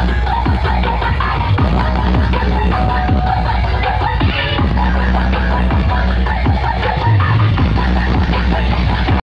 Yeah.